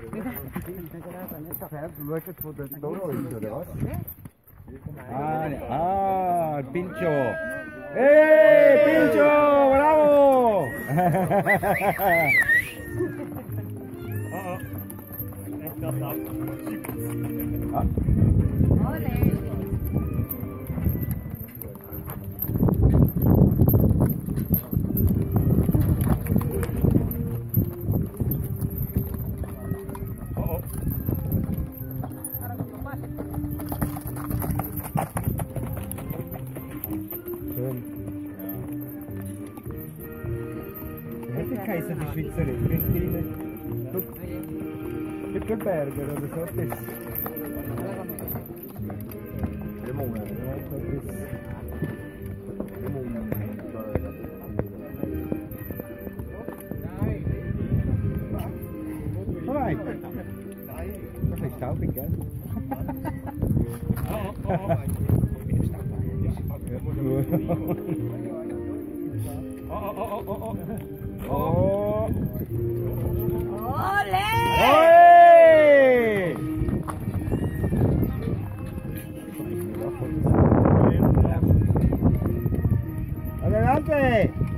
Ah, ah, Pincho. ¡Eh, Pincho! ¡Bravo! Schön. Perché siete svizzeri? Vestite? Perché Bergamo? Perché ho preso? Cremona, Cremona. Vai! Ma sei staubig, eh? Oh, oh, oh! ¡Ole! ¡Adelante!